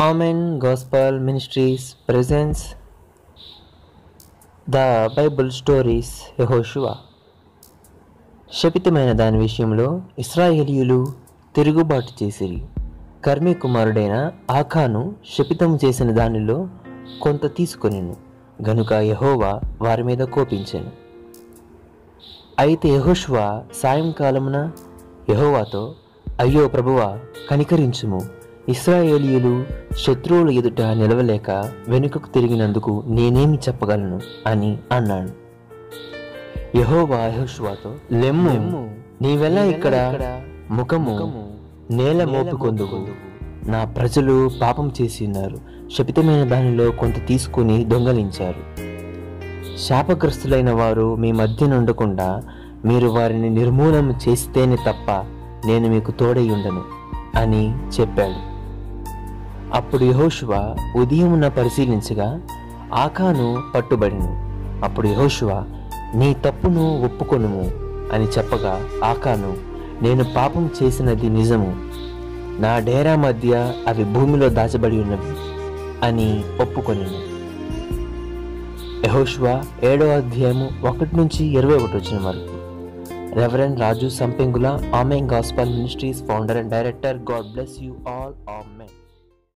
Amen Gospel ministries presents the Bible stories యహోషువా శపితమైన దాని విషయంలో ఇస్రాయేలీయులు తిరుగుబాటు చేసిరి. కర్మీ కుమారుడైన ఆఖాను శపితం చేసిన దానిలో కొంత తీసుకొనిను. గనుక యహోవా వారి మీద కోపించాను. అయితే యహోషువ సాయంకాలమున యహోవాతో అయ్యో ప్రభువా కనికరించుము. ఇస్రాయేలీలు శత్రువుల ఎదుట నిలవలేక వెనుకకు తిరిగినందుకు నేనేమి చెప్పగలను? అని అన్నాడు. యహోవా యహోషువాతో లెమ్ము నీవెలా ఇక్కడ ముఖము నేల మోపుకొందువు? నా ప్రజలు పాపం చేసి ఉన్నారు. శపితమైన దానిలో కొంత తీసుకుని దొంగలించారు. శాపగ్రస్తులైన వారు మీ మధ్య ఉండకుండా మీరు వారిని నిర్మూలన చేస్తేనే తప్ప నేను మీకు తోడై ఉండను అని చెప్పాడు. అప్పుడు యహోషువ ఉదయమున పరిశీలించగా ఆకాను పట్టుబడిను. అప్పుడు యహోషువ నీ తప్పును ఒప్పుకొనుము అని చెప్పగా ఆకాను నేను పాపం చేసినది నిజము. నా డేరా మధ్య అవి భూమిలో దాచబడి ఉన్నవి అని ఒప్పుకొనిను. యహోషువ ఏడో అధ్యాయము ఒకటి నుంచి ఇరవై ఒకటి వచ్చిన వరకు. Reverend Raju Sampengula amen gospel ministries founder and director God bless you all amen